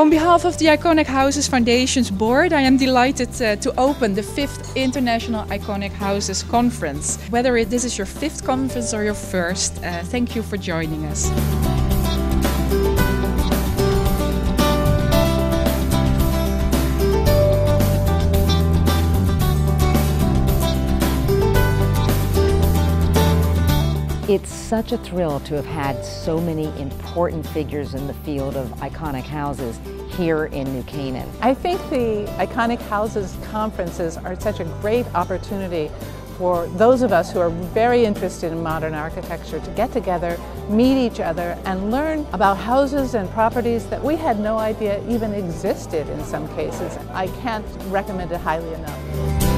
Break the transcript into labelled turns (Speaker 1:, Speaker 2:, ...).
Speaker 1: On behalf of the Iconic Houses Foundation's board, I am delighted uh, to open the fifth International Iconic Houses Conference. Whether it, this is your fifth conference or your first, uh, thank you for joining us.
Speaker 2: It's such a thrill to have had so many important figures in the field of iconic houses here in New Canaan.
Speaker 3: I think the Iconic Houses conferences are such a great opportunity for those of us who are very interested in modern architecture to get together, meet each other, and learn about houses and properties that we had no idea even existed in some cases. I can't recommend it highly enough.